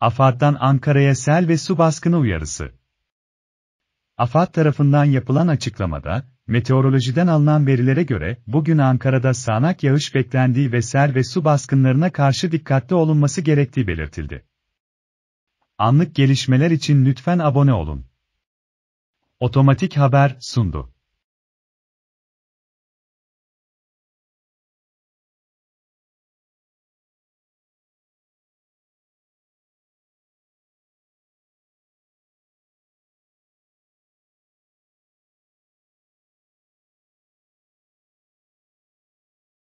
AFAD'dan Ankara'ya sel ve su baskını uyarısı. AFAD tarafından yapılan açıklamada, meteorolojiden alınan verilere göre, bugün Ankara'da sağanak yağış beklendiği ve sel ve su baskınlarına karşı dikkatli olunması gerektiği belirtildi. Anlık gelişmeler için lütfen abone olun. Otomatik haber sundu.